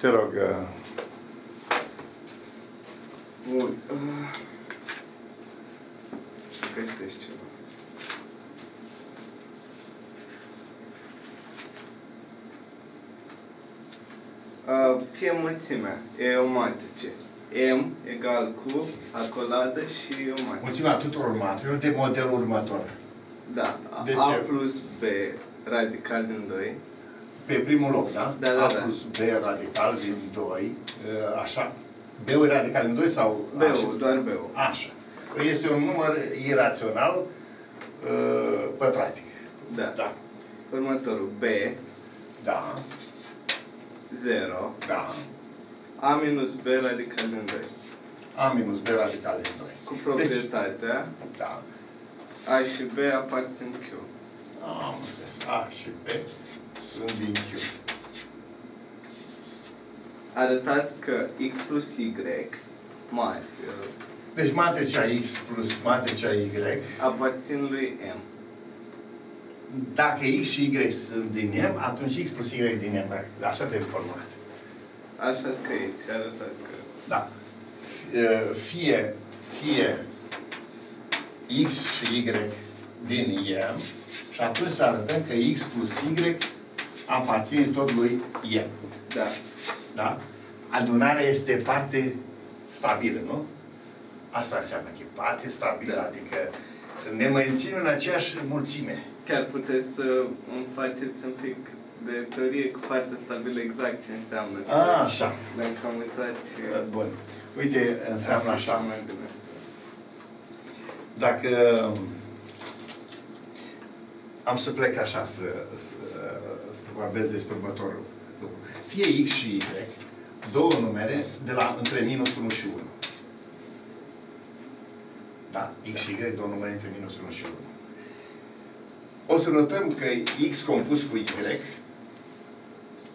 Te rog. uh, Bun. Uh, Găsești ceva. Uh, fie mulțimea, e o matrice. M egal cu acoladă și o matrice. Mulțimea tuturor matricilor de modelul următor. Da, A, De A ce? plus B radical din 2. Pe primul loc, da? Da, da, A da. plus B radical din 2, uh, așa. B-ul e radical din 2 sau așa? B-ul, doar B-ul. Așa. Este un număr irațional uh, pătratic. Da. Da. Următorul B, Da. 0, Da. A minus B radical din 2. A minus B radical din 2. Cu proprietatea, Deci, da. A și B aparțin Q. Am înțeles. A și B sunt din Q. Arătați că X plus Y mari uh, Deci matricea X plus matricea Y, aparțin lui M. dacă X și Y sunt din M, atunci X plus Y din M. Așa trebuie format. Așa scrie aici, arătați că... Da. Uh, Fie, fie X și Y din M și atunci să arătăm că X plus Y aparține tot lui M. Da. Da? Adunarea este parte stabilă, nu? Asta înseamnă că e parte stabilă, Da. adică ne menținem în aceeași mulțime. Chiar puteți să îmi faceți un pic de teorie cu partea stabilă exact ce înseamnă. A, așa. Dacă am uitat și... Bun. Uite, înseamnă așa. mă gândesc. Dacă am să plec așa să, să, să vorbesc despre următorul lucru. Fie X și Y, două numere de la între minus 1 și 1. Da? X și Y, două numere între minus 1 și 1. O să notăm că X compus cu Y,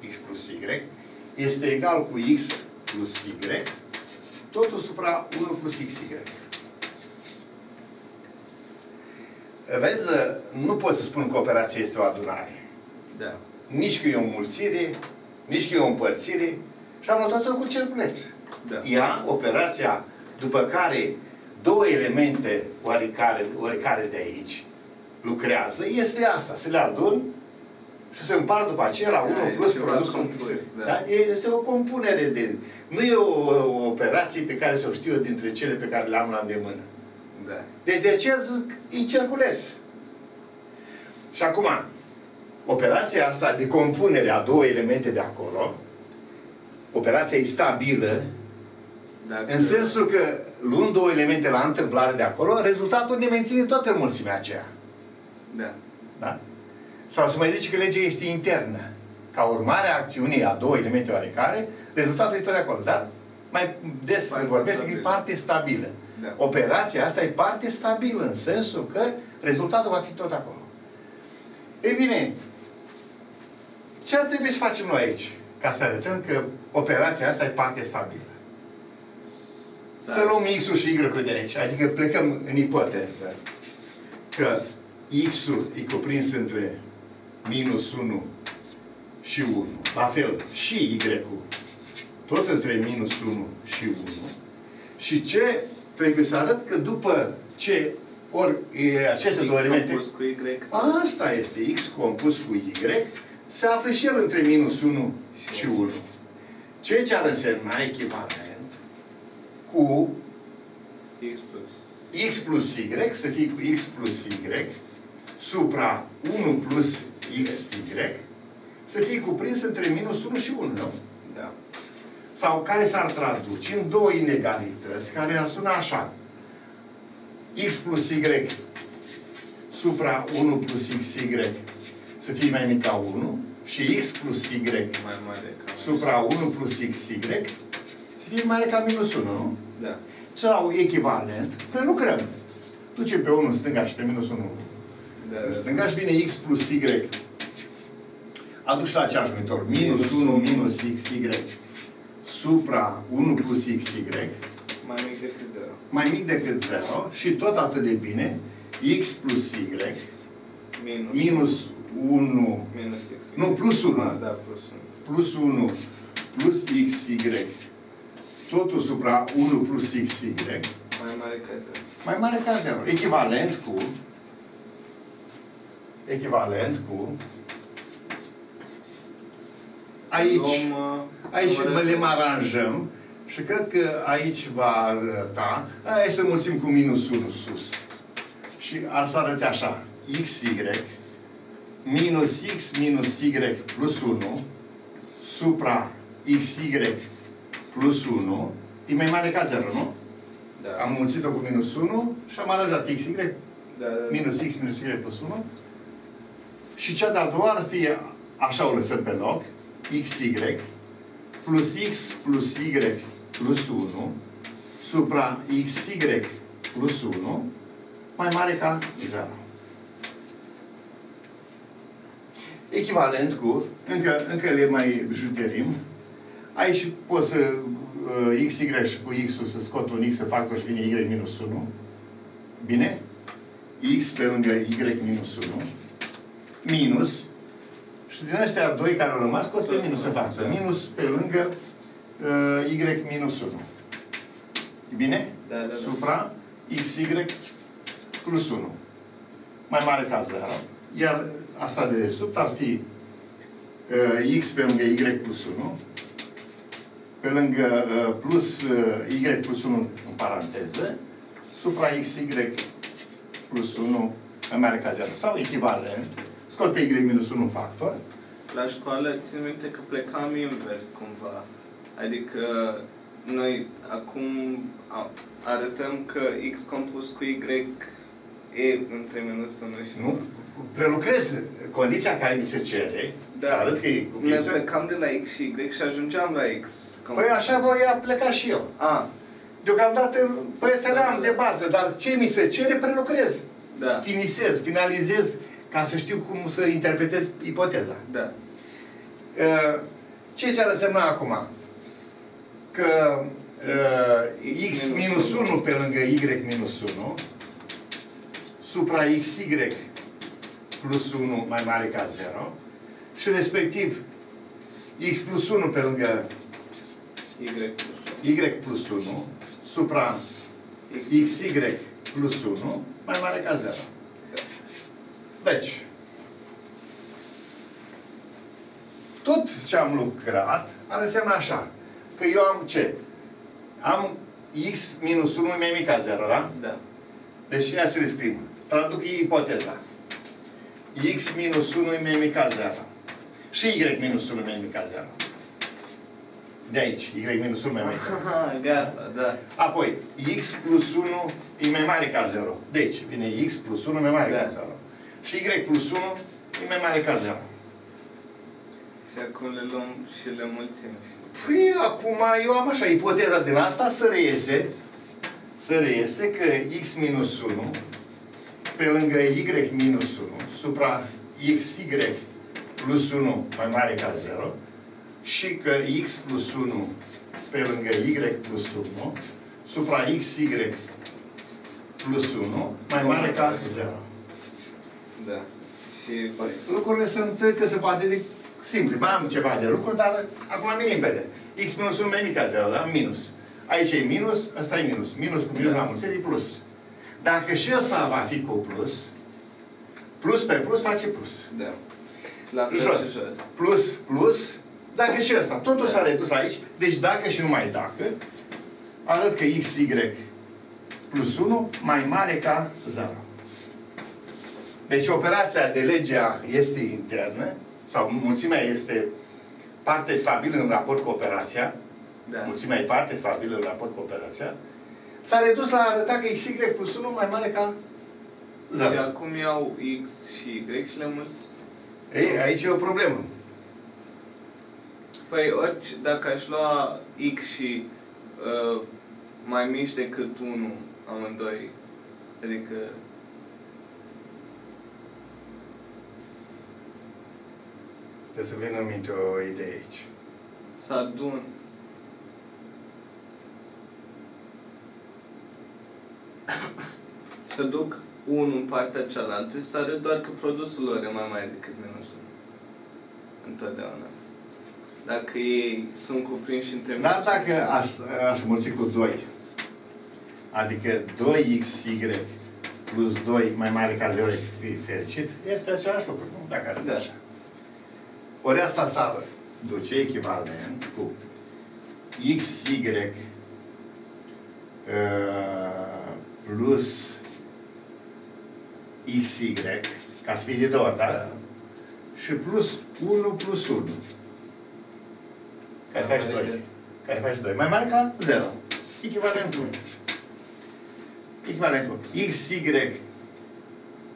X plus Y, este egal cu X plus Y, totul supra 1 plus XY. Vezi, nu pot să spun că operația este o adunare. Da. Nici că e o mulțire, nici că e o împărțire. Și am notat-o cu cerculeț. Da. Ea, operația după care două elemente oarecare, oarecare de aici lucrează, este asta. Să le adun și să împart după aceea la 1 Da, e plus ceva produsul compus, X. da. Da? Este o compunere de... Nu e o, o operație pe care să o știu eu dintre cele pe care le am la îndemână. Da. Deci de ce zic e cerculeț? Și acum, operația asta de compunere a două elemente de acolo, operația e stabilă, Dacă... în sensul că luând două elemente la întâmplare de acolo, rezultatul ne menține tot în mulțimea aceea. Da. Da? Sau să mai zice că legea este internă. Ca urmare a acțiunii a două elemente oarecare, rezultatul e tot de acolo. Dar mai des Parte vorbesc că e stabilă. parte stabilă. Da. Operația asta e parte stabilă, în sensul că rezultatul va fi tot acolo. Ei bine, ce ar trebui să facem noi aici? Ca să arătăm că operația asta e parte stabilă. Da. Să luăm X-ul și Y-ul de aici. Adică plecăm în ipoteză că X-ul e cuprins între minus 1 și 1. La fel, și Y-ul tot între minus 1 și 1. Și ce trebuie să arăt că după ce ori e, aceste X două elemente compus cu Y. Asta este X compus cu Y, se află și el între minus 1 și 1. Ceea ce ar însemna echivalent cu X plus. X plus Y, să fie cu X plus Y, supra 1 plus XY, să fie cuprins între minus 1 și 1, nu? Da. Sau care s-ar traduce în două inegalități care ar suna așa. X plus Y supra 1 plus XY să fie mai mic ca 1 și X plus Y Mai mare ca... supra 1 plus XY să fie mai mare ca minus 1, nu? Da. Sau echivalent, prelucrăm. Ducem pe 1 în stânga și pe minus 1 Da. în stânga și vine X plus Y. Aduci la aceeași numitor. Minus 1 minus XY supra 1 plus XY Mai mic decât 0. mai mic decât 0 și tot atât de bine X plus Y Minus. minus 1 Minus X. Nu, plus unu. Ah, da, plus 1. plus 1 plus xy totul supra 1 plus xy Mai mare ca 0. mai mare ca 0. Echivalent cu echivalent cu aici, Luăm, uh, aici numărătoare. le mai aranjăm și cred că aici va arăta, hai să mulțim cu minus 1 sus. Și ar să arăte așa, xy minus x minus y plus 1 supra xy plus 1 e mai mare ca 0, nu? Da. Am mulțit-o cu minus 1 și am aranjat xy Da, da. minus x minus y plus 1 și cea de-a doua ar fi, așa o lăsăm pe loc, xy plus x plus y plus 1 supra xy plus 1 mai mare ca 0. Echivalent cu, încă, încă le mai juderim, aici pot să uh, xy și cu x-ul să scot un x, să fac și vine y minus 1. Bine? x pe lângă y minus 1 minus și din ăștia doi care au rămas scos pe minus în față. Minus pe lângă uh, y minus 1. E bine? Da, da, da. Supra xy plus 1. Mai mare ca 0. Iar asta de desubt ar fi uh, x pe lângă y plus 1 pe lângă uh, plus uh, y plus 1 în paranteză supra xy plus 1 mai mare ca 0. Sau echivalent. Scot pe y minus 1 factor. La școală țin minte că plecam invers cumva. Adică noi acum a- arătăm că x compus cu y e între minus 1 și Nu? Prelucrez condiția care mi se cere Da. să arăt că e Ne cuprinsă. plecam de la x și y și ajungeam la x. Păi așa voia pleca și eu. A, Deocamdată, păi să le am de bază, dar ce mi se cere, prelucrez. da, Finisez, finalizez, ca să știu cum să interpretez ipoteza. da. Uh, Ce ți-ar însemna acum? Că uh, x minus 1 pe lângă y minus 1 supra xy plus 1 mai mare ca 0 și respectiv x plus 1 pe lângă y plus y plus 1 supra 1. xy plus 1 mai mare ca 0. Deci, tot ce am lucrat ar însemna așa, că eu am ce? Am x minus 1 mai mic ca 0, da? Da. Deci ia să le scriem. Traduc ipoteza. X minus 1 e mai mic ca 0. Și y minus 1 e mai mic ca 0. De aici, y minus 1 mai mic. Aha, gata, da. Apoi, x plus 1 e mai mare ca 0. Deci, vine x plus 1 mai mare Da. ca 0. Și y plus 1 e mai mare ca 0. Și acum le luăm și le mulțim. Păi, acum eu am așa, ipoteza din asta să reiese, să reiese că x minus 1 pe lângă y minus 1 supra xy plus 1 mai mare ca 0 și că x plus 1 pe lângă y plus 1 supra xy plus 1 mai mare ca 0. Da. Și păi, Lucrurile sunt cât se poate de simple. Mai am ceva de lucruri, dar acum mi limpede. X minus 1 mai mic ca 0, da? Minus. Aici e minus, ăsta e minus. Minus cu minus Da. la mulțire e plus. Dacă și ăsta va fi cu plus, plus pe plus face plus. da. La fel Jos. și jos. Plus, plus, dacă și ăsta. Totul s-a redus aici. Deci dacă și numai dacă, arăt că xy plus 1 mai mare ca 0. Deci operația de legea este internă, sau mulțimea este parte stabilă în raport cu operația, Da. mulțimea e parte stabilă în raport cu operația, s-a redus la a arăta că xy plus 1 mai mare ca Și 0. acum iau x și y și le mulți. Ei, aici e o problemă. Păi orice, dacă aș lua x și uh, mai mici decât 1 amândoi, adică Trebuie să vină în minte o idee aici. să adun să duc 1 în partea cealaltă și să arăt doar că produsul lor e mai mare decât minus 1. Întotdeauna. Dacă ei sunt cuprinși între Dar minus dacă aș, aș mulți cu 2, adică 2xy plus 2 mai mare ca 0 e fi fericit, este același lucru, nu? Dacă arăt Da. așa. Ori asta s-ar duce echivalent cu xy uh, plus xy, ca să fie de două ori, da? Da. Și plus 1 plus 1. Care Da, faci mai 2. repede. Care faci 2. Mai mare ca 0. Echivalent 1. Echivalent 1. xy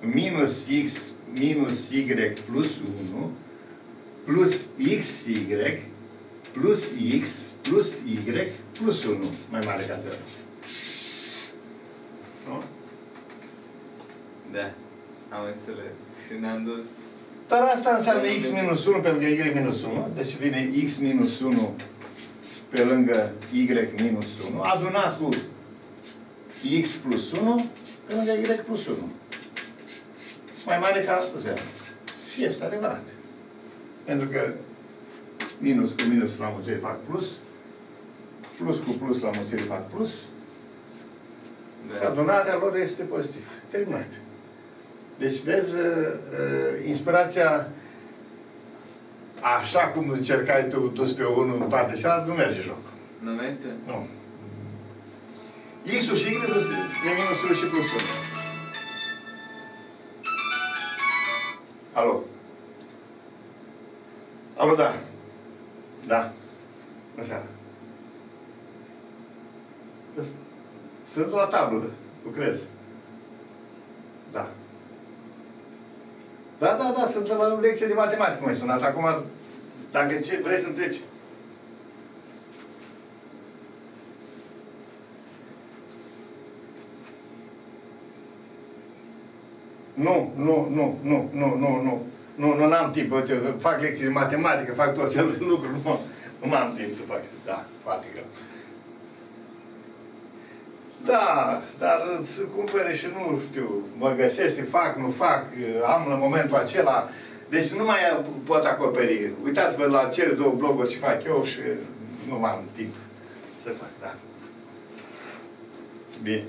minus x minus y plus 1 plus xy plus x plus y plus 1 mai mare ca 0. Nu? Da, am înțeles. Și ne-am dus... Dar asta înseamnă x minus 1 pe lângă y minus 1. Deci vine x minus 1 pe lângă y minus 1, adunat cu x plus 1 pe lângă y plus 1. Mai mare ca 0. Și este adevărat. Pentru că minus cu minus la mulțire fac plus, plus cu plus la mulțire fac plus, Da. Adunarea lor este pozitiv. Terminat. Deci, vezi, uh, uh, inspirația, așa cum încercai tu dus pe unul în partea cealaltă, nu merge jocul. Nu merge? Nu. X-ul și Y sunt pe minusul și plusul. Alo? Alo, da. Da. Bună seara. Sunt la tablă, lucrez. Da. Da, da, da, sunt la lecție de matematică, mai sunat. Acum, dacă ce vrei să întrebi. Nu, nu, nu, nu, nu, nu, nu. Nu, nu am timp, uite, fac lecții de matematică, fac tot felul de lucruri, nu, nu am timp să fac. Da, foarte greu. Da, dar să cumpere și nu știu, mă găsește, fac, nu fac, am la momentul acela. Deci nu mai pot acoperi. Uitați-vă la cele două bloguri ce fac eu și nu mai am timp să fac, da. Bine.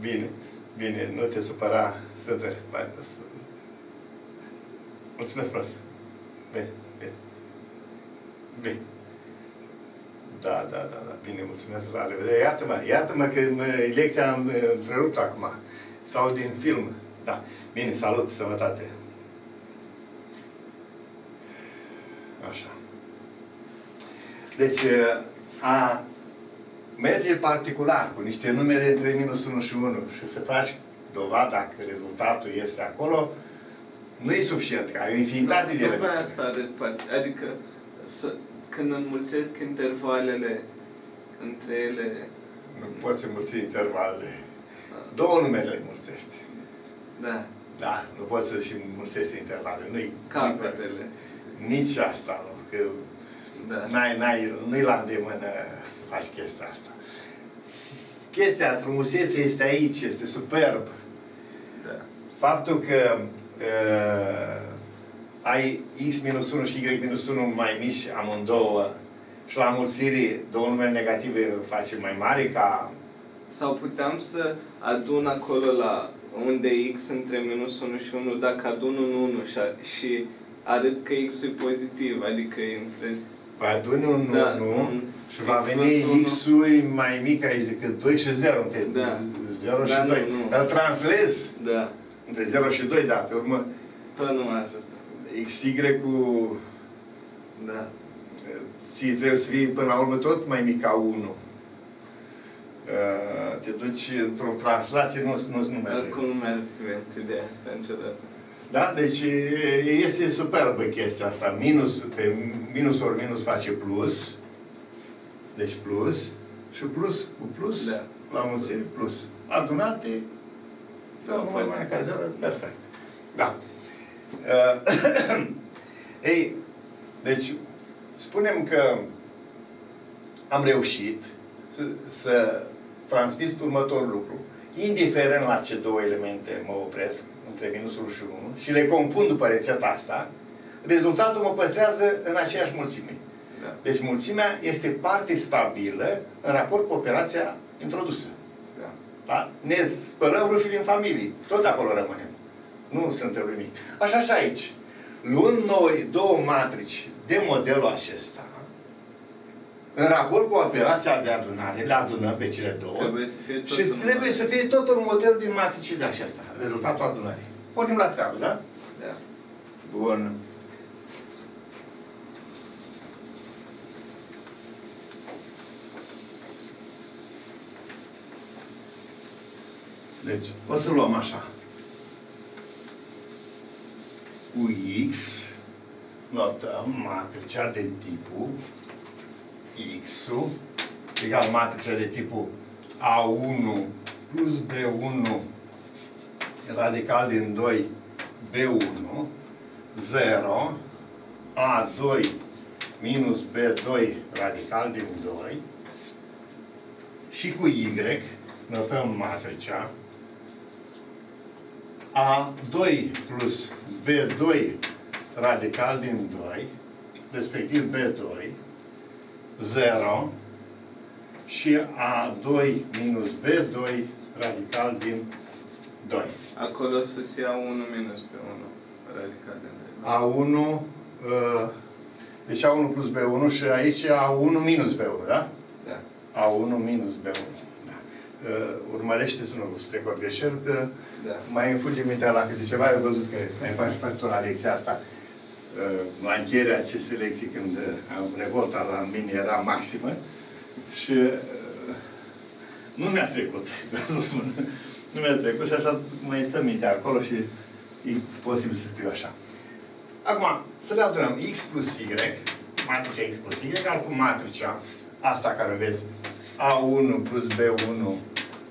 Bine. Bine, nu te supăra, Sătăr. Mai- s- Mulțumesc frumos. Bine, bine. Bine. Da, da, da, da. Bine, mulțumesc. La revedere. Iartă-mă, iartă-mă că mă- lecția am uh, întrerupt acum. Sau din film. Da. Bine, salut, sănătate. Așa. Deci, uh, a merge particular cu niște numere între minus 1 și 1 și să faci dovada că rezultatul este acolo, nu e suficient, că ai o infinitate de Nu vreau elemente. să arăt parte. Adică, să, când înmulțesc intervalele între ele... Nu poți să mulți intervalele. Două numere le mulțești. Da, Da, nu poți să și mulțești intervalele. Nu-i, capetele. Nici asta nu, că Da. n-ai, n-ai, nu-i la îndemână să faci chestia asta. Chestia, frumusețea este aici, este superb. Da. Faptul că uh, ai x minus 1 și y minus 1 mai mici amândouă și la mulțire două numere negative face mai mare ca... Sau puteam să adun acolo la unde e x între minus 1 și 1, dacă adun un 1 și, a- și arăt că x-ul e pozitiv, adică e între... Va aduni un Da, 1 un și va x veni plus unu. x-ul mai mic aici decât 2 și 0 între Da. 0 și Da, nu, 2. nu. Îl translezi Da, între 0 și 2, da, pe urmă tot nu mă ajută. Xy cu Da. ți trebuie să fii până la urmă tot mai mic ca 1. Uh, te duci într-o translație, nu, nu, nu merge. Oricum nu mi-ar fi venit ideea asta niciodată. Da? Deci e- este superbă chestia asta. Minus, pe minus ori minus face plus. Deci plus. Și plus cu plus, Da. la mulțime plus. Adunate, dă numai mai Pozitiv. ca zero, perfect. Da. Uh, Ei, deci, spunem că am reușit să, să transmit următorul lucru. Indiferent la ce două elemente mă opresc, între minusul și 1, și le compun după rețeta asta, rezultatul mă păstrează în aceeași mulțime. Da. Deci mulțimea este parte stabilă în raport cu operația introdusă. Da. Da? Ne spălăm rufile în familie. Tot acolo rămânem. Nu se întâmplă nimic. Așa și aici. Luând noi două matrici de modelul acesta, în raport cu operația de adunare, le adunăm pe cele două Trebuie să fie tot și un trebuie model. să fie tot un model din matricii de acesta, rezultatul adunării. Pornim la treabă, da? Da. Bun. Deci, o să luăm așa. Cu X notăm matricea de tipul X-ul egal matricea de tipul A1 plus B1 radical din 2 B1 0 A2 minus B2 radical din 2 și cu Y notăm matricea A2 plus B2 radical din 2 respectiv B2 0 și A2 minus B2 radical din 2. Acolo sus ia 1 minus pe 1 radical de 2. A1, uh, deci A1 plus B1 și aici A1 minus B1, da? Da. A1 minus B1. Da. Uh, urmărește să nu strecor greșel, că Da. mai îmi fuge mintea la câte ceva, ai văzut că mai faci parte la lecția asta. Uh, La încheierea acestei lecții, când uh, am- revolta la mine era maximă și uh, nu mi-a trecut, vreau să spun. Nu mi-a trecut și așa mai stă mintea acolo și e posibil să scriu așa. Acum, să le adunăm x plus y, matricea x plus y, egal cu matricea asta care vezi, a1 plus b1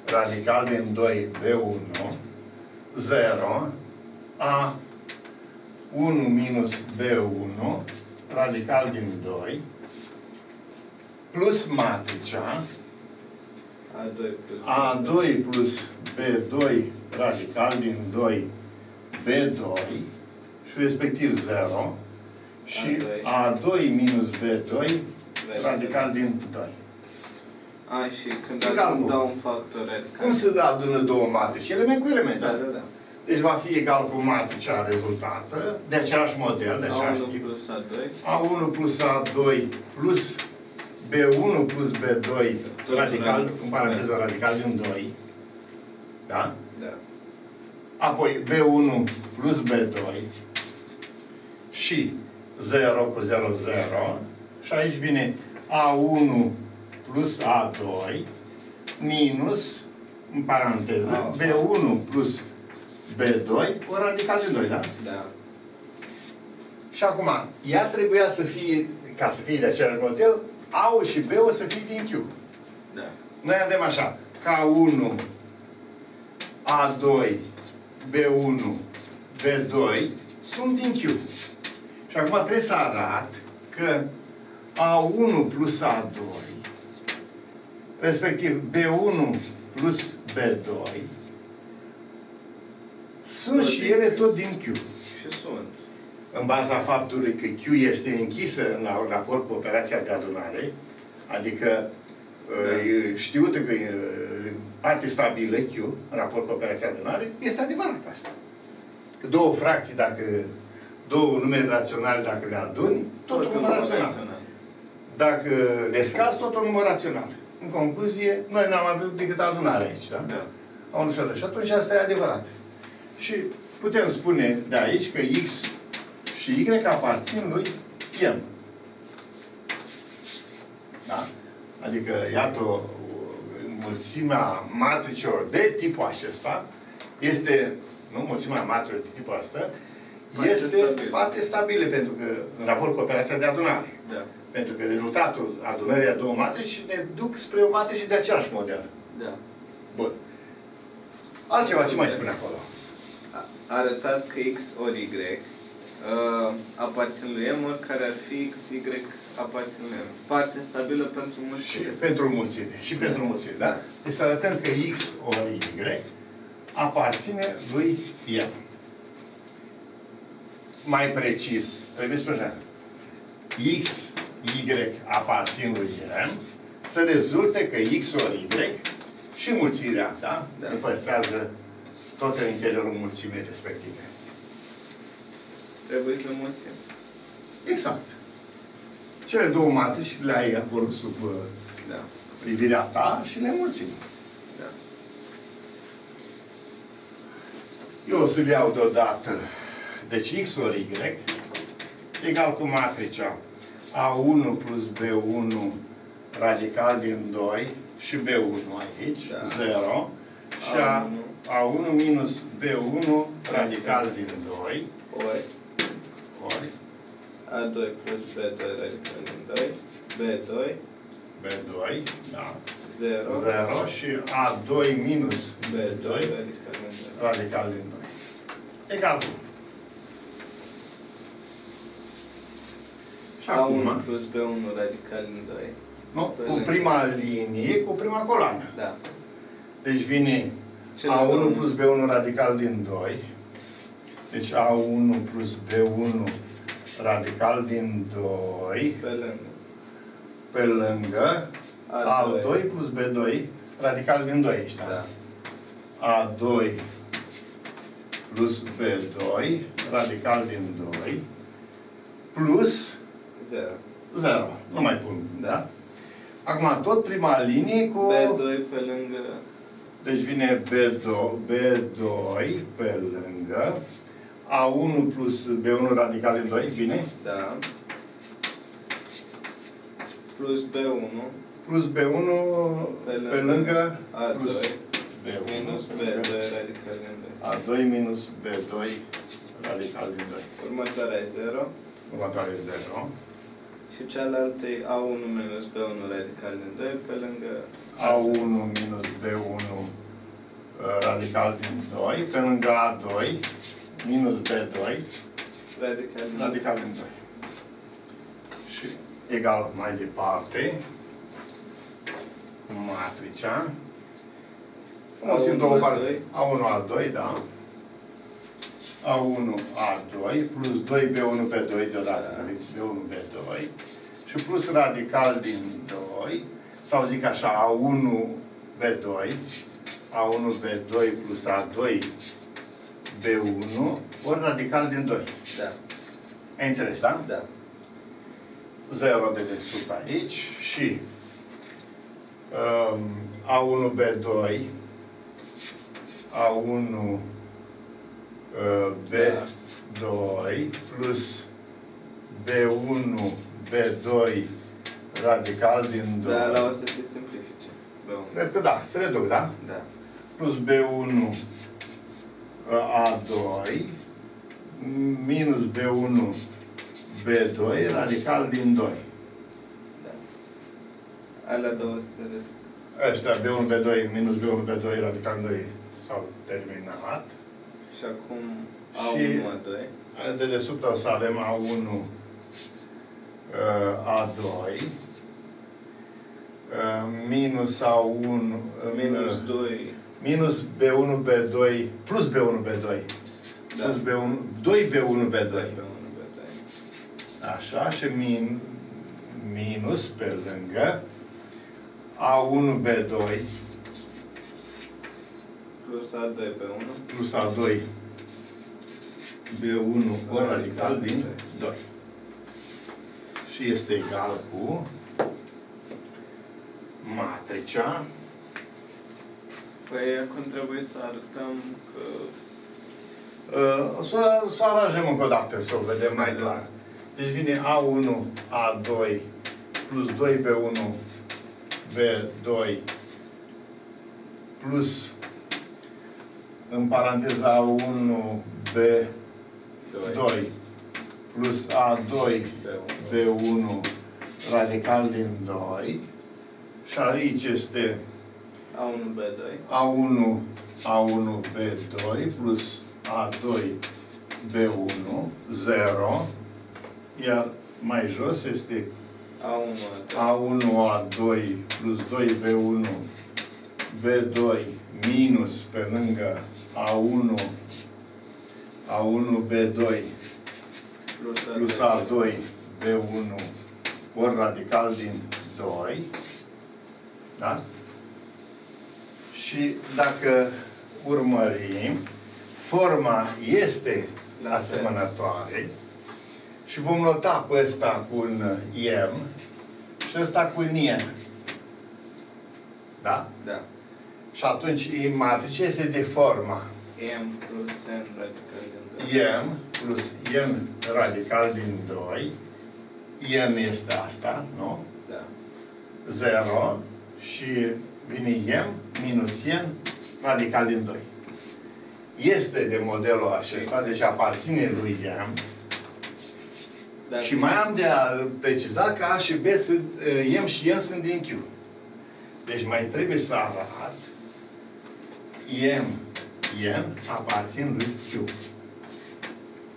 radical din 2 b1, 0, a 1 minus b1 radical din 2, plus matricea A2 plus a2 plus B2 radical din 2 B2 și respectiv 0 și A2 minus B2 radical din 2. A, și când Egal acum cu. dau un factor radical. Cum se adună două matrici? Element cu element. Da, da, da. Deci va fi egal cu matricea rezultată, de același model, de același A1 tip. plus A2. A1 plus A2 plus B1 plus B2 Tot radical, radical. în paranteză radical din 2. Da? Da. Apoi B1 plus B2 și 0 cu 0, 0. Și aici vine A1 plus A2 minus, în paranteză, A. B1 plus B2 cu radical de 2, da? Da. Și acum, ea trebuia să fie, ca să fie de același model, A și B o să fie din Q. Da. Noi avem așa, K1, A2, B1, B2 sunt din Q. Și acum trebuie să arăt că A1 plus A2, respectiv B1 plus B2, sunt Tot și din ele Q. tot din Q. Și sunt. În baza faptului că Q este închisă în raport cu operația de adunare, adică uh, e știută că e uh, parte stabilă Q în raport cu operația de adunare, este adevărat asta. Că două fracții, dacă două numere raționale, dacă le aduni, tot, un număr rațional. Dacă le scazi, tot un număr rațional. În concluzie, noi n-am avut decât adunare aici, da? Da. A unul și a doilea. Și atunci asta e adevărat. Și putem spune de aici că X și Y aparțin lui M. Da? Adică, iată, o- o- mulțimea matricilor de tipul acesta este, nu mulțimea matricilor de tipul ăsta, Parte este stabilă. parte stabilă, pentru că, în raport cu operația de adunare. Da. Pentru că rezultatul adunării a două matrici ne duc spre o matrice de același model. Da. Bun. Altceva, ce mai spune acolo? A- Arătați că X ori Y uh, aparțin lui M, oricare ar fi X, Y aparțin lui M. Parte stabilă pentru Și mulțime. pentru mulțime. Și pentru mulțime, da? Deci să arătăm că X ori Y aparține lui M. Mai precis, trebuie spus așa. X, Y aparțin lui M, să rezulte că X ori Y și mulțirea, da? Da. Îl păstrează tot în interiorul mulțimii respective. Trebuie să mulțim. Exact. Cele două matrici le ai acolo sub uh, Da. privirea ta și le mulțim. Da. Eu o să-l iau deodată. Deci X ori Y egal cu matricea A1 plus B1 radical din 2 și B1 aici, Da. 0. Și A, A1 minus B1 radical din 2 Ori ori A2 plus B2 radical din 2. B2, B2, da, 0. 0 și A2 minus B2 B2 radical din 2. radical din 2. Egal cu. Și acum, A1 plus B1 radical din 2. nu, cu prima linie, cu prima coloană. Da. Deci vine Cele A1 două. plus B1 radical din 2. Deci A1 plus B1 radical din 2 Pe lângă. pe lângă A2. A2 plus B2 radical din 2 aici, da? Da. A2 plus B2 radical din 2 plus 0. 0. Nu mai pun, da? Acum tot prima linie cu... B2 pe lângă Deci vine B2, B2 pe lângă A1 plus B1 radical din 2, bine? Da. Plus B1 Plus B1 pe lângă, pe lângă A2 plus B1 minus pe B2 lângă radical din 2. A2 minus B2 radical din 2. Următoarea e 0 Următoare 0. Și cealaltă e A1 minus B1 radical din 2 pe lângă A1 minus B1 uh, radical din 2 pe lângă A2 minus B2 radical din 2. radical din 2. Și egal mai departe cu matricea. Mulțim A1, două A2. parte. A1, A2, da. A1, A2 plus 2B1 pe 2 deodată, Da. să zic B1 B2 și plus radical din 2 sau zic așa A1 B2 A1 B2 plus A2 B1 ori radical din 2. Da. Ai înțeles, da? Da. 0 de desubt aici și um, A1 B2 A1 uh, B2 plus B1 B2 radical din 2. Da, la o să se simplifice. B1. Cred că da, se reduc, da? Da. Plus B1 uh, A2 minus B1 B2 radical din 2. Da. Alea două se reduc. Ăștia B1 B2 minus B1 B2 radical din 2 s-au terminat. Și acum Și- A1 A2. De desubt o să avem A1 uh, A2 uh, minus A1 uh, Minus 2. minus B1 B2 plus B1 B2 Da. plus B1 2 B1 B2 B1 B2. Așa, și min, minus pe lângă A1 B2 Plus A2 B1. plus A2 B1 ori radical din 2. Și este egal cu matricea Păi acum trebuie să arătăm că Uh, Să, să aranjăm încă o dată, să o vedem mai clar. Deci vine A1, A2 plus 2B1, B2 plus în paranteza A1, B2 plus A2, B1. B1 radical din 2 și aici este A1 B2. A1, A1, B2 plus A2, B1, 0, iar mai jos este A1 A2. A1, A2 plus 2B1, B2 minus pe lângă A1, A1, B2 plus A2 B1 ori radical din 2. Da? Și dacă urmărim, forma este asemănătoare și vom nota pe ăsta cu un M și ăsta cu un N. Da? Da. Și atunci matrice este de forma M plus N radical din 2. M plus N radical din 2. N este asta, nu? Da. 0 și vine M minus N radical din 2. Este de modelul acesta, deci aparține lui M. Dar Și mai am de a preciza că A și B sunt, eh, M și N sunt din Q. Deci mai trebuie să arăt M, N aparțin lui Q.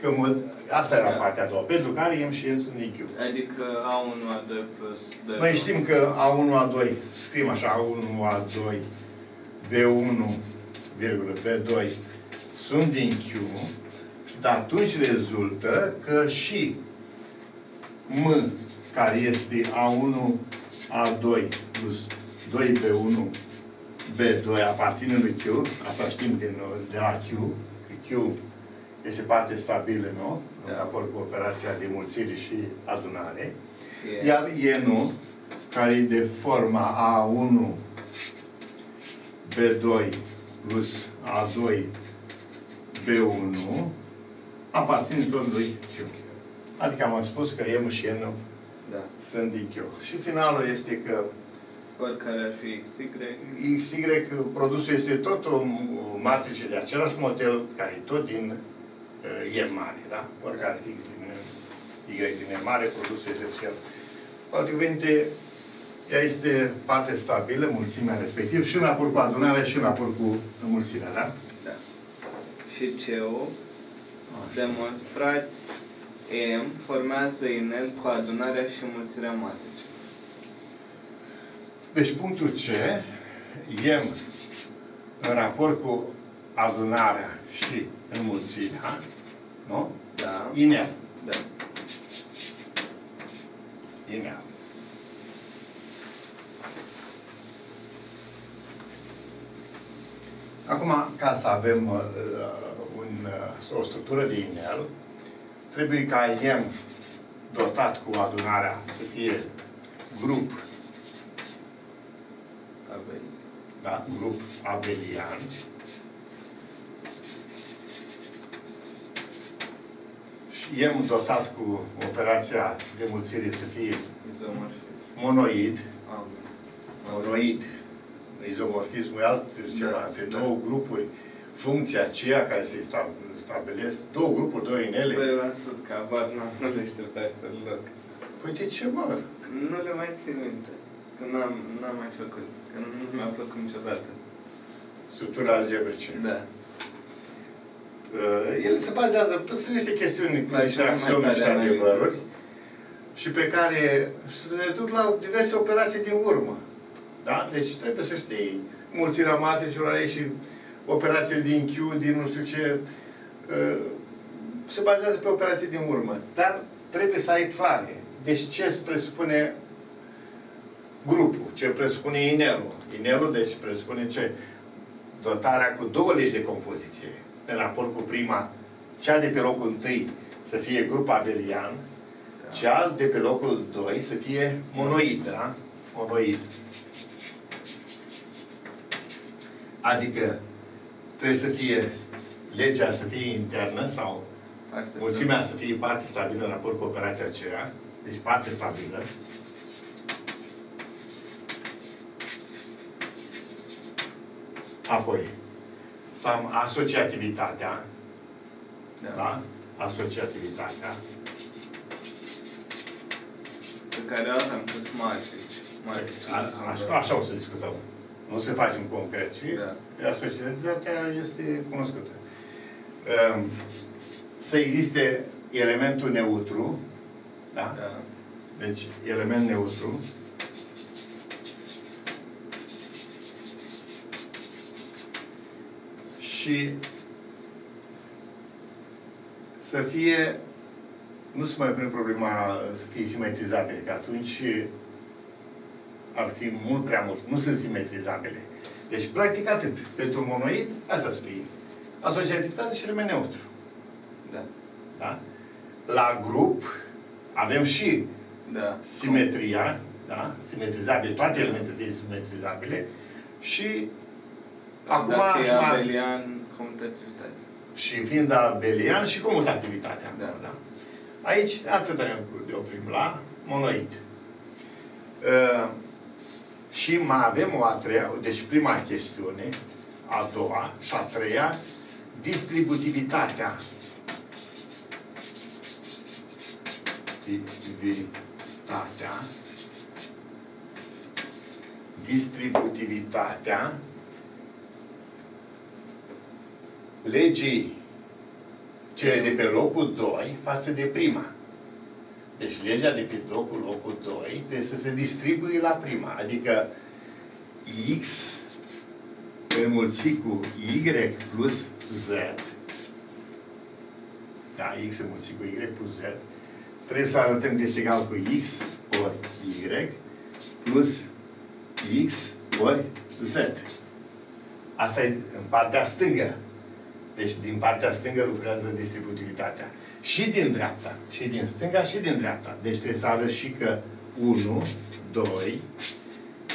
Că mod, asta era Da. partea a doua, pentru care M și N sunt din Q. Adică A1, A2 plus B. Noi știm că A1, A2, scriem așa, A1, A2, B1, virgulă, B2, sunt din Q, dar atunci rezultă că și M, care este A1, A2 plus 2B1, B2 aparține lui Q, asta știm din, de la Q, că Q este parte stabilă, nu? În Da. raport cu operația de mulțire și adunare. E- Iar N-ul, care e de forma A1, B2 plus A2, B1, aparține tot lui Q. Adică am spus că M și N Da. sunt din Q. Și finalul este că Oricare ar fi XY. XY, produsul este tot o matrice de același model, care e tot din uh, E mare, da? Oricare X din Y din E mare, produsul este cel. Cu alte cuvinte, ea este parte stabilă, mulțimea respectiv, și în raport cu adunarea și în raport cu înmulțirea, da? Da. Și CO, demonstrați M formează inel cu adunarea și înmulțirea matrice. Deci punctul C, M în raport cu adunarea și înmulțirea, nu? Da. Inel. Da. Inel. Acum, ca să avem uh, un, uh, o structură de inel, trebuie ca M dotat cu adunarea să fie grup, Avem. Da? grup abelian. Și M dotat cu operația de mulțire să fie Izomorfism. monoid, Am. monoid, izomorfismul e alt ceva, Da, între da. două grupuri, funcția aceea care se sta- stabilesc, două grupuri, două inele. Păi v-am spus că abar n-am, nu le știu pe astea deloc. Păi de ce, mă? Nu le mai țin minte. Că n-am, n-am mai făcut. Că nu mi-a plăcut niciodată. Structura algebrice. Da. Uh, ele se bazează, sunt niște chestiuni cu Mai niște mai axiome, tare niște analiză. adevăruri și pe care să ne duc la diverse operații din urmă. Da? Deci trebuie să știi mulțirea matricilor aici și operațiile din Q, din nu știu ce, uh, se bazează pe operații din urmă. Dar trebuie să ai clare. Deci ce îți presupune grupul, ce presupune inelul. Inelul, deci, presupune ce? Dotarea cu două legi de compoziție. În raport cu prima, cea de pe locul întâi să fie grup abelian, Da. cea de pe locul 2 să fie monoid, da? Monoid. Adică trebuie să fie legea să fie internă sau Parte mulțimea să fie parte stabilă în raport cu operația aceea, deci parte stabilă. Apoi, să am asociativitatea, Da. da? Asociativitatea. Pe care alta am pus matrici. Matrici. A- Așa, așa o să discutăm. Nu se facem concret. Și Da. asociativitatea este cunoscută. Um, Să existe elementul neutru, da? Da. Deci, element neutru. Și să fie nu se mai pune problema să fie simetrizabile, că atunci ar fi mult prea mult. Nu sunt simetrizabile. Deci, practic, atât. Pentru un monoid, asta să fie. Asociativitate și rămâne neutru. Da. Da? La grup avem și Da. simetria, da? simetrizabile, toate elementele simetrizabile și acum Dacă aș e mai- abelian, comutativitate. și fiind abelian și comutativitatea. Da. Da? Aici atât ne ne oprim la monoid. Uh, și mai avem o a treia, deci prima chestiune, a doua și a treia, distributivitatea. Distributivitatea. Distributivitatea legii cele de pe locul 2 față de prima. Deci legea de pe locul, locul 2 trebuie să se distribuie la prima. Adică x înmulțit cu y plus z. Da, x înmulțit cu y plus z. Trebuie să arătăm că este egal cu x ori y plus x ori z. Asta e în partea stângă. Deci din partea stângă lucrează distributivitatea. Și din dreapta. Și din stânga și din dreapta. Deci trebuie să arăt și că 1, 2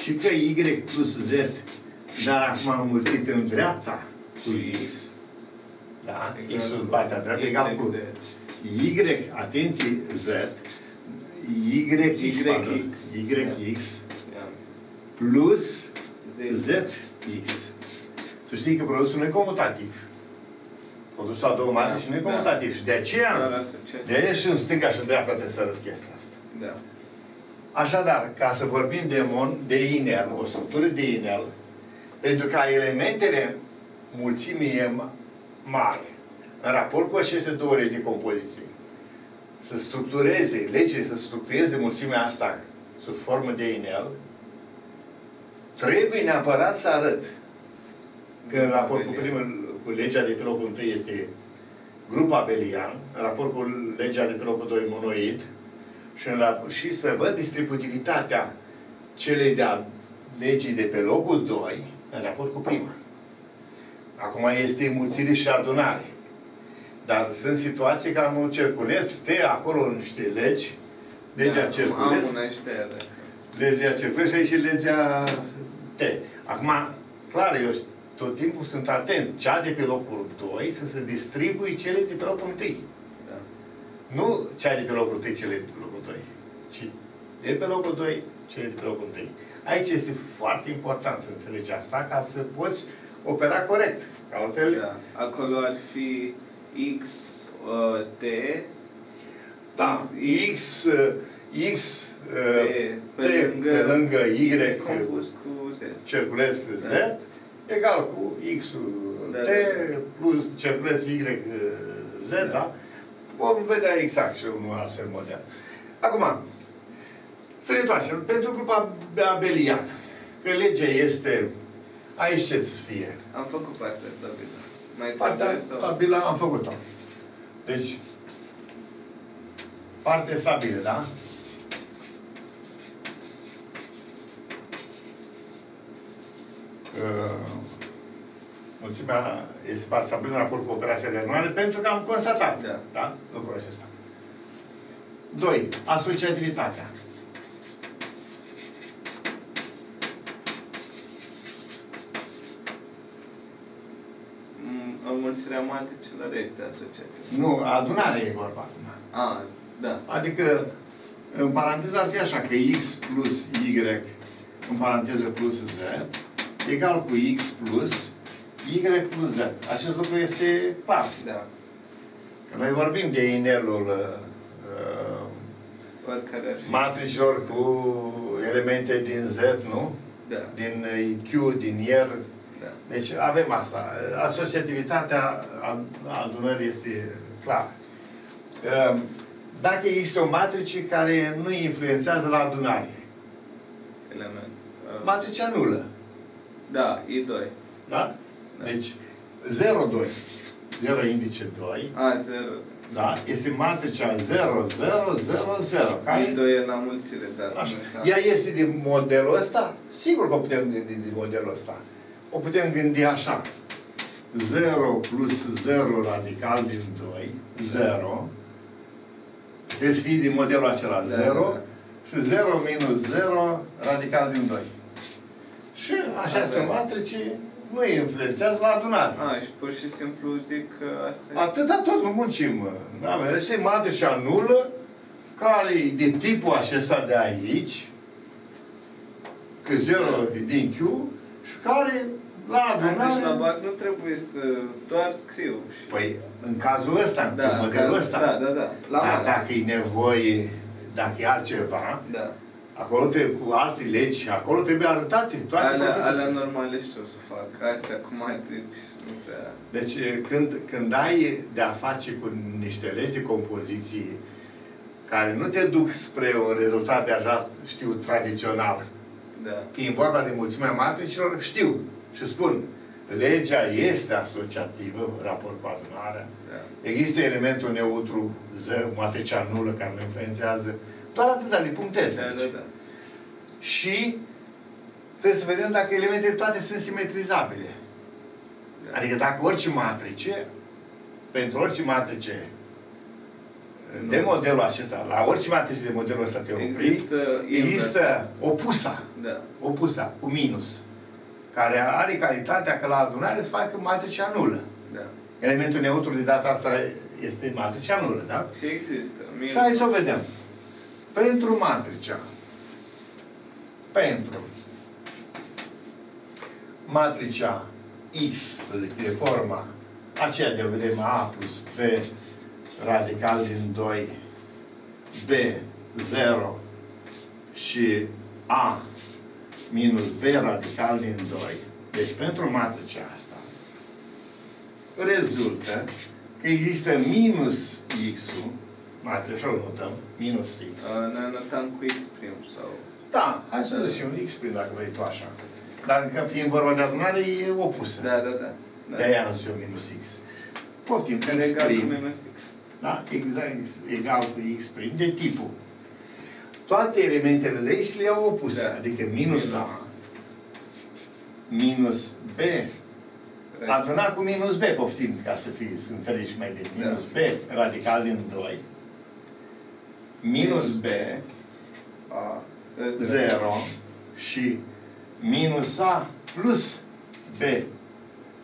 și că y plus z, dar acum înmulțit în dreapta cu x. Da? x în partea dreaptă egal cu y, atenție, z, y, x, YX. pardon, yx Ia. plus Z. zx. Să știi că produsul nu e comutativ. Produsul a doua mare Da, și nu e da. comutativ. Și de aceea, Doar asociat. de aia și în stânga și în dreapta trebuie să arăt chestia asta. Da. Așadar, ca să vorbim de, mon, de inel, o structură de inel, pentru ca elementele mulțimii e ma- mare, în raport cu aceste două legi de compoziție, să structureze, legile să structureze mulțimea asta sub formă de inel, trebuie neapărat să arăt că în raport cu, primul, cu legea de pe locul întâi este grup abelian, în raport cu legea de pe locul 2 monoid, și, în la, și să văd distributivitatea celei de-a legii de pe locul 2 în raport cu prima. Acum este mulțire și adunare. Dar sunt situații care am un cerculeț, te acolo niște legi, legea Da, cerculeț, Am una și de ele. legea cerculeț și aici și legea T. Acum, clar, eu tot timpul sunt atent. Cea de pe locul 2 să se distribui cele de pe locul 1. Da. Nu cea de pe locul 1, cele de pe locul 2, ci de pe locul 2, cele de pe locul 1. Aici este foarte important să înțelegi asta ca să poți opera corect. Că altfel, Da. Acolo ar fi X, uh, T, da, X, uh, X, T, uh, pe T lângă, pe lângă Y, compus cu Z. cerculeț Z, Da. Egal cu X Da, T da. plus cerculeț Y Z, Da. da? Vom vedea exact și unul astfel model. Acum, să ne întoarcem. Pentru grupa abelian, că legea este, aici ce să fie? Am făcut partea stabilă. Mai Partea trebuie sau- stabilă am făcut-o. Deci, parte stabilă, da? Mulțimea este parte stabilă în raport cu operația de anuare pentru că am constatat, Da. da? Lucrul acesta. 2. Asociativitatea. Mm, Înmulțirea matricilor este asociativă. Nu, adunare e vorba acum. A, da. Adică, în paranteză ar fi așa, că x plus y, în paranteză plus z, egal cu x plus y plus z. Acest lucru este clar. Da. Că noi vorbim de inelul uh, Oricare ar fi. matricilor cu elemente din z, nu? Da. Din uh, Q, din R. Da. Deci avem asta. Asociativitatea ad- adunării este clar. Uh, Dacă există o matrice care nu influențează la adunare, Element. Uh, matricea nulă, Da, I2. da? Da. Deci 0,2. 0 indice 2. A, 0. da, este matricea 0, 0, 0, 0. Care Din 2 e la mulțire, dar Așa. nu știu. Ea este din modelul ăsta? Sigur că o putem gândi din modelul ăsta. O putem gândi așa. 0 plus 0 radical din 2, 0. Trebuie să fie din modelul acela, Da, 0. da. Și 0 minus 0 radical din 2. Și această Da. matrice nu îi influențează la adunare. A, și pur și simplu zic că asta e... Atâta tot nu muncim. mă. Da, mă, este matricea nulă, care e de tipul acesta de aici, că 0 e din Q, și care la Deci la adunare... BAC nu trebuie să doar scriu. Și... Păi, în cazul ăsta, da, în modelul ca- ăsta, Da, da, da. La dar mare. dacă e nevoie, dacă e altceva, Da. Acolo trebuie cu alte legi, acolo trebuie arătate toate Alea, alea proprietățile. normale știu să fac. Astea cu matrici nu prea... Deci, când, când ai de-a face cu niște legi de compoziție care nu te duc spre un rezultat de așa, știu, tradițional, Da. fiind vorba de mulțimea matricilor, știu și spun, legea este asociativă, în raport cu adunarea, Da. există elementul neutru, Z, matricea nulă, care nu influențează, doar atât le punctez Da, aici. da, da. Și trebuie să vedem dacă elementele toate sunt simetrizabile. da. Adică dacă orice matrice, pentru orice matrice de Nu. modelul acesta, la orice matrice de modelul ăsta te opri, Există există opusa, Da. opusa, cu minus, care are calitatea că la adunare să facă matricea nulă. Da. Elementul neutru de data asta este matricea nulă, da? Și există. Și hai să o vedem. Pentru matricea, pentru matricea X, să zic, de forma aceea de vedem A plus B radical din 2, B 0 și A minus B radical din 2. Deci pentru matricea asta rezultă că există minus X-ul, matricea o notăm, minus X. Uh, Ne anotăm cu X prim sau... Da, hai să zic și un X prin dacă vrei tu așa. Dar că fiind vorba de adunare, e opusă. Da, da, da. da. De-aia am zis eu minus X. Poftim, Care X egal cu prim. minus X. Da? Exact, egal cu X prim, de tipul. Toate elementele de X le iau opuse. Da. Adică minus Minus. A, minus B, adunat cu minus B, poftim, ca să fii, să înțelegi mai bine. Da. Minus B, radical din 2, minus B, A. 0 și minus A plus B.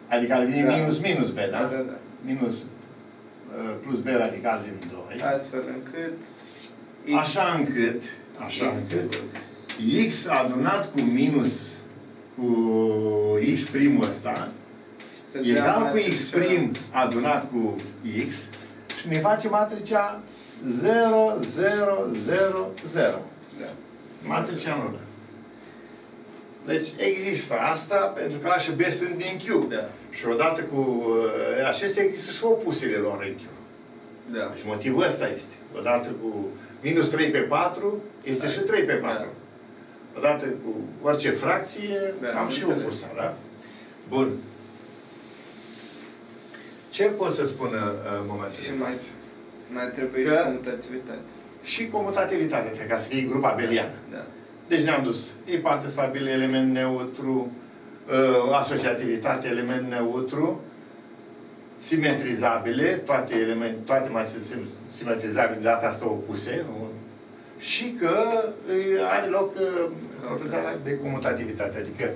Adică vine Da. minus minus B, da? Da, da, da. Minus uh, plus B radical din 2. Astfel încât... Așa încât, așa X încât, plus- X adunat cu minus cu X primul ăsta, să dea egal cu matricea- X prim adunat cu X și ne face matricea 0, 0, 0, 0. Da. Matricea nulă. Deci există asta, pentru că A și B sunt din Q. Da. Și odată cu uh, acestea există și opusele lor în Q. Da. Și motivul ăsta este. Odată cu minus 3 pe 4, este Da. și 3 pe 4. Da. Odată cu orice fracție, Da, am am și înțeles. opusa, da? Bun. Ce pot să spun uh, în momentul Și de mai, față? Mai trebuie Că- și comutativitate. Și comutativitatea, ca să fie grupa abeliană. Da. Deci ne-am dus. E parte stabilă, element neutru, uh, asociativitate, element neutru, simetrizabile, toate elemente, toate mai simetrizabile, de data asta opuse, nu? și că uh, are loc uh, proprietatea de comutativitate, adică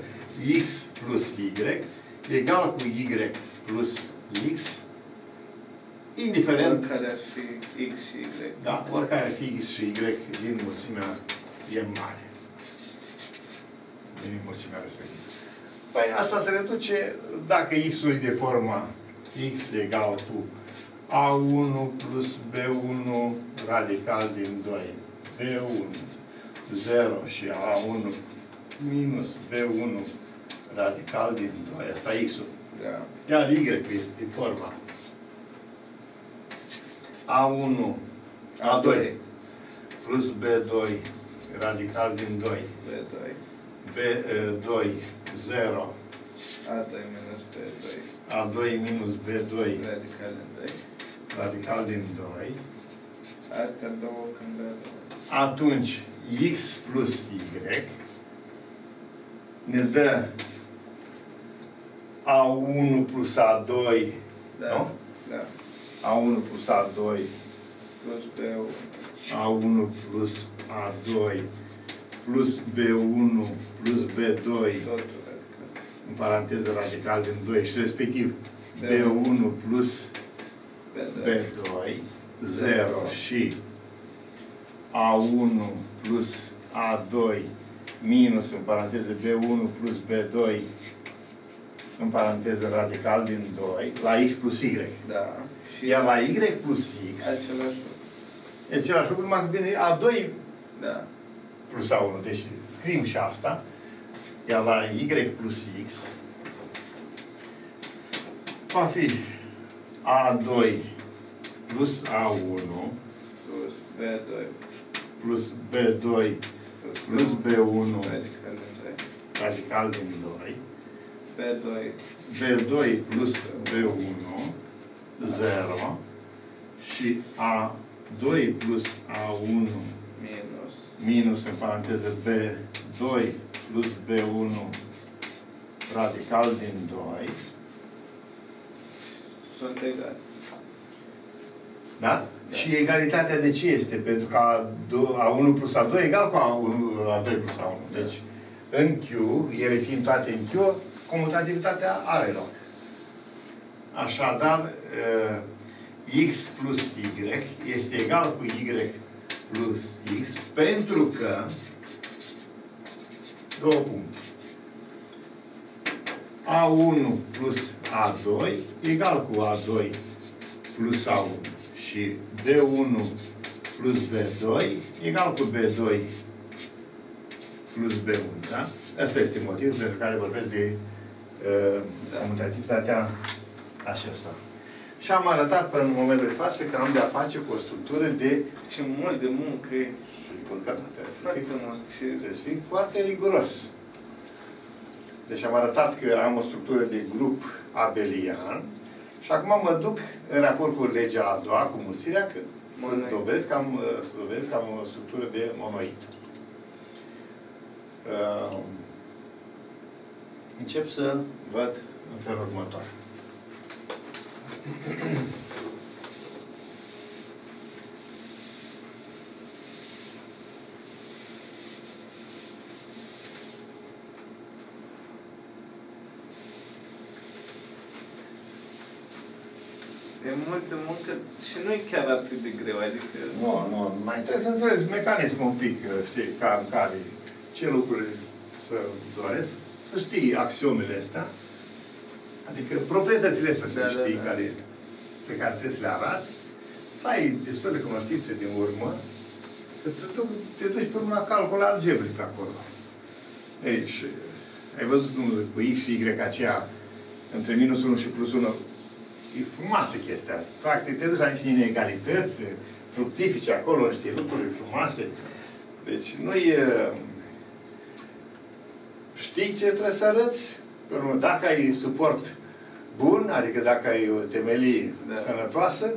x plus y egal cu y plus x, indiferent Oricare ar fi X și Y. da, oricare ar fi X și Y din mulțimea e mare. Din mulțimea respectivă. Păi asta se reduce dacă X-ul e de forma X egal cu A1 plus B1 radical din 2. B1 0 și A1 minus B1 radical din 2. Asta e X-ul. Da. Iar Y este de forma A1, A2 plus B2 radical din 2, B2. B2 0, A2 minus B2. A2 minus B2 Radical în 2. radical din 2, Astea două când le atunci x plus y ne dă A1 plus A2, Da. nu? Da. A1 plus A2, Plus B1. A1 plus A2, plus B1 plus B2, Totul adică. în paranteză radical din 2, și respectiv Da. B1 plus B2. B2, 0 și A1 plus A2 minus, în paranteză, B1 plus B2, în paranteză, radical din 2, la X plus Y. Da. Și Iar la Y plus X, același lucru. e același lucru, numai că vine A2 Da. plus A1. Deci scriem și asta. Iar la Y plus X va fi A2 plus A1 Plus B2. plus B2 plus B1 Radical din 2. radical din 2, B2. B2 plus B1, 0, și A2 plus A1 Minus. minus, în paranteză, B2 plus B1 radical din 2, Sunt egale. da? Și egalitatea de ce este? Pentru că A1 plus A2 egal cu A1, A2 plus A1. Deci, în Q, ele fiind toate în Q, comutativitatea are loc. Așadar, eh, x plus y este egal cu y plus x pentru că două puncte. A1 plus A2 egal cu A2 plus A1 și B1 plus B2 egal cu B2 plus B1, da? Asta este motivul pentru care vorbesc de uh, comutativitatea acesta. Și am arătat până în momentul de față că am de-a face cu o structură de Și mult de muncă e. Sigur că nu trebuie să Foarte fii, mult. Și trebuie să fii foarte riguros. Deci am arătat că am o structură de grup abelian și acum mă duc în raport cu legea a doua, cu mulțirea, că să Monoid. dovedesc că am, uh, să dovedesc că am o structură de monoid. Uh, încep să văd în felul următor. E mult de muncă și nu e chiar atât de greu. Adică Nu, nu, mai trebuie să înțelegi mecanismul un pic, uh, știi, ca în care, ce lucruri să doresc, să știi axiomele astea, adică proprietățile astea să Da, da, știi, da. care, pe care trebuie să le arăți, să ai destul de cunoștințe din urmă, că să tu te duci pe una calcul algebric acolo. Ei, și ai văzut nu, cu X și Y aceea, între minus 1 și plus 1, e frumoasă chestia. Practic, te duci la niște inegalități fructifice acolo, niște lucruri frumoase. Deci, nu e... Știi ce trebuie să arăți? Pe urmă, dacă ai suport bun, adică dacă ai o temelie Da. sănătoasă,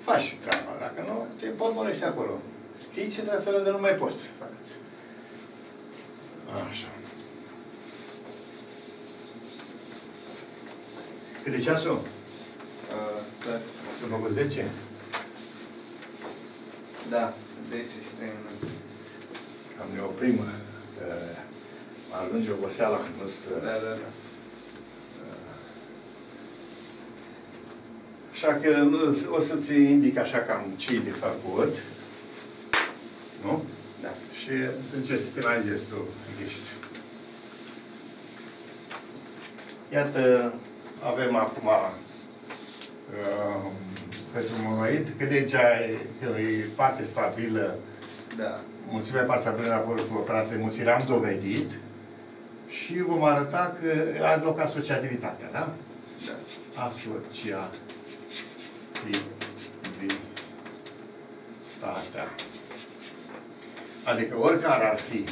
faci treaba. Dacă nu, te potmolești acolo. Știi ce trebuie să arăți, dar nu mai poți să arăți. Așa. Cât de ceasul? uh, stați. Să făcut 10? Da, deci știi. nu. Cam ne oprim. că Mă ajunge oboseala. Nu să... Da, da, da. Așa că nu, o să-ți indic așa cam ce e de făcut. Nu? Da. Și să încerci să finalizezi tu ești. Iată, avem acum uh, pentru monoid, că deja e, că e parte stabilă, Da. mulțimea parte stabilă în raportul cu operație mulțire, am dovedit și vom arăta că are loc asociativitatea, da? Da. asociativitatea. Adică oricare ar fi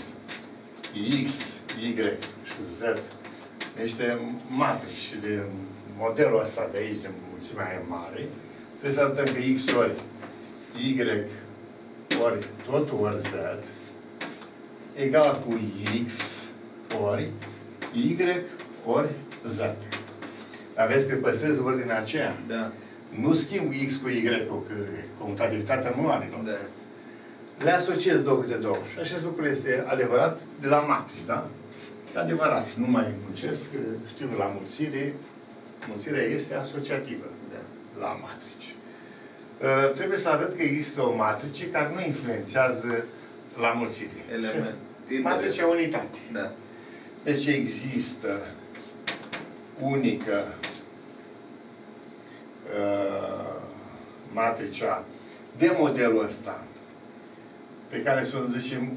X, Y și Z, niște matrici de modelul ăsta de aici, de mulțimea e mare, trebuie să arătăm că x ori y ori totul ori z egal cu x ori y ori z. Aveți că păstrez ordinea aceea. Da. Nu schimb x cu y, că comutativitatea nu are, nu? Da. Le asociez două câte două. Și acest lucru este adevărat de la matrici, da? E adevărat. Nu mai muncesc, că știu că la mulțire, mulțirea este asociativă Da. la matrici. Uh, trebuie să arăt că există o matrice care nu influențează la mulțire. Element. Și Matricea unitate. Da. Deci există unică uh, matricea de modelul ăsta, pe care să o zicem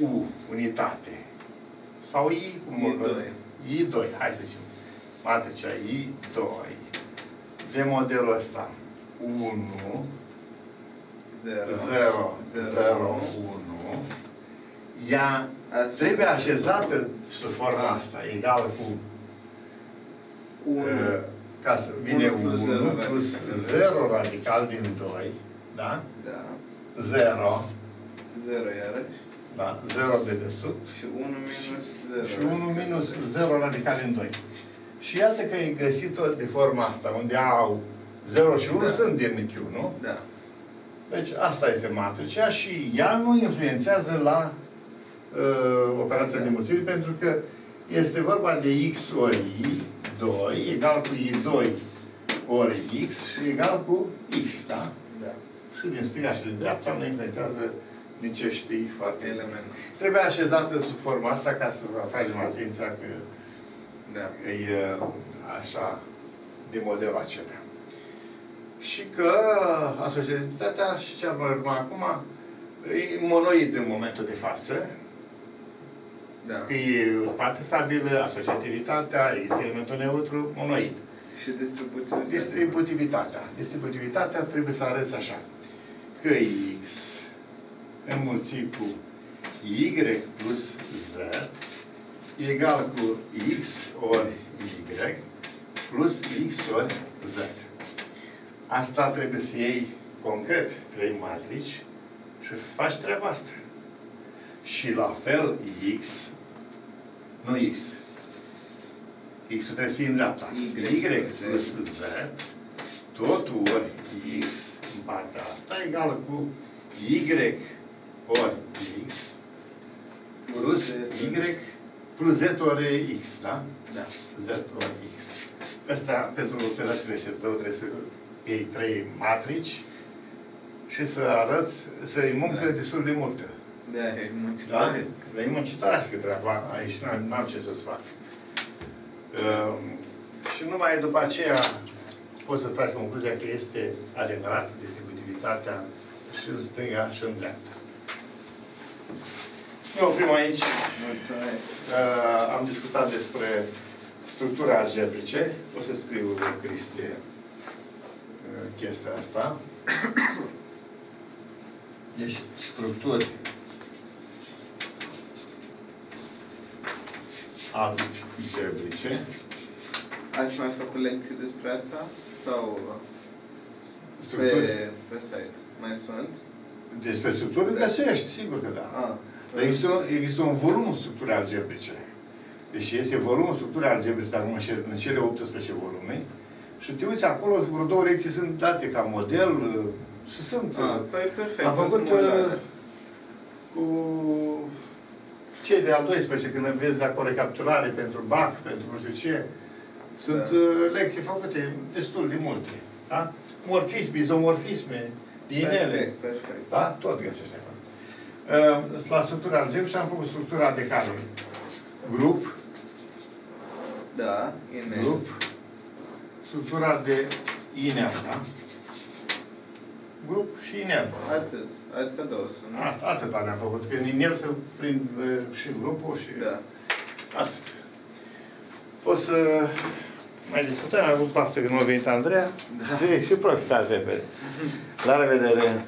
U, unitate, sau I, cum o I2. I2, hai să zicem, matricea I2, de modelul ăsta, 1, 0. 0, 0, 1, ea Asta trebuie așezată sub forma Ah. asta, egală cu 1. Uh, ca să vine Unu 1 plus zero plus radical. 0 radical din 2, da? Da. 0, 0 iarăși. da? 0 de desubt Și 1 minus 0. și 1 minus 0 radical din 2. Și iată că e găsit-o de forma asta, unde au 0 și 1 Da. sunt din Q, nu? Da. Deci asta este matricea și ea nu influențează la uh, operația de mulțire pentru că este vorba de x ori y, 2 egal cu y2 ori x și egal cu x, da? Da. Și din stânga și din dreapta nu influențează din ce știi foarte bine. Element. Trebuie așezată sub forma asta ca să vă atragem atenția că Da. e uh, așa de modelul acela. Și că asociativitatea, și ce am urma acum, e monoid în momentul de față, Da. că e o parte stabilă, asociativitatea, există elementul neutru, monoid. Și distributivitatea. Distributivitatea. Distributivitatea trebuie să arăți așa. Că x înmulțit cu y plus z e egal cu x ori y plus x ori z. Asta trebuie să iei concret trei matrici și să faci treaba asta. Și la fel x, nu x, x-ul trebuie să fie în dreapta. Y y plus z, totul ori x în partea asta egală cu y ori x plus y plus z ori x, da? Da. z ori x. Asta pentru operațiile acestea două trebuie să iei trei matrici și să arăți, să-i muncă Da. destul de multă. Da, e Da? Muncitoare. Dar e muncitorească treaba aici, n-am, n-am ce să-ți fac. Uh, și numai după aceea poți să tragi concluzia că este adevărat distributivitatea și în stânga și în dreapta. Ne oprim aici. Mulțumesc. Uh, am discutat despre structura algebrice. O să scriu lui Cristi uh, chestia asta. Deci, structuri algebrice. Ați mai făcut lecții despre asta? Sau Structuri. pe, pe site? Mai sunt? Despre structuri găsești, sigur că da. Ah. Dar există, un- există un volum structurii algebrice. Deci este volumul structurii algebrice acum în cele- în cele 18 volume. Și te uiți acolo, vreo două lecții sunt date ca model uh, și sunt. Ah, uh, păi perfect. Am o făcut simulare. uh, cu cei de al 12, când vezi acolo recapitulare pentru BAC, pentru nu știu ce, sunt Da. uh, lecții făcute destul de multe. Da? Morfisme, izomorfisme, din ele. Perfect, perfect. Da? Tot găsești acolo. Uh, La structura algebrică am făcut structura de care? Grup, Da, ine. grup, structura de inel, da? Grup și inel. Atât. Astea două sunt. A- Atâta ne-am făcut, că în inel se prind uh, și grupul și Da. atât. O să mai discutăm, am avut paftă că nu a venit Andreea. Da. Și, și profitați repede. La revedere!